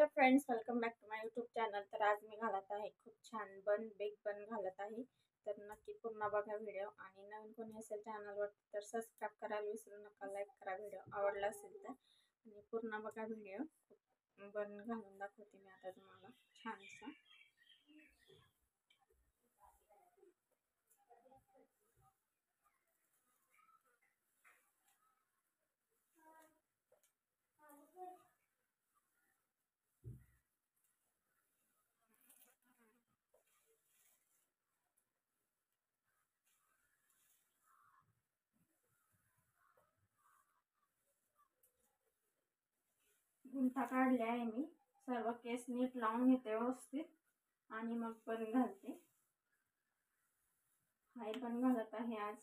Hello friends welcome back to my YouTube channel तर आज मी घालत आहे खूप छान बन बेग बन घालत आहे. तर नक्की पूर्ण बघा व्हिडिओ आणि नवीन कोणी असेल चॅनलवर तर सबस्क्राईब करायला विसरू नका लाईक करा व्हिडिओ आवडला असेल तर. आणि पूर्ण बघा व्हिडिओ बन घालून दाखवते मी आता तुम्हाला छानसा गुंता काढल्या आहे मी. सर्व केस नीट लावून घेते व्यवस्थित. आणि मग पण घालते. हाय पण घालत आहे आज.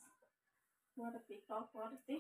वरती टॉपवरती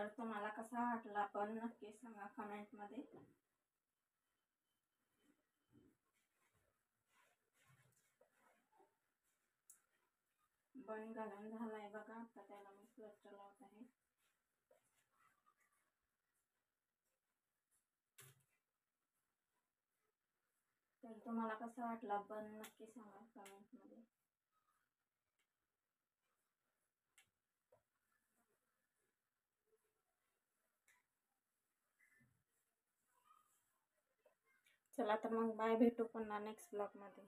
तर तुम्हाला कसा वाटला पण नक्की सांगा कमेंटमध्ये बन घालून झालाय बघा आता त्याला मी क्लच लावत आहे. तर तुम्हाला कसा वाटला? बन नक्की सांगा कमेंटमध्ये चला तर मग बाय भेटू पुन्हा नेक्स्ट ब्लॉगमध्ये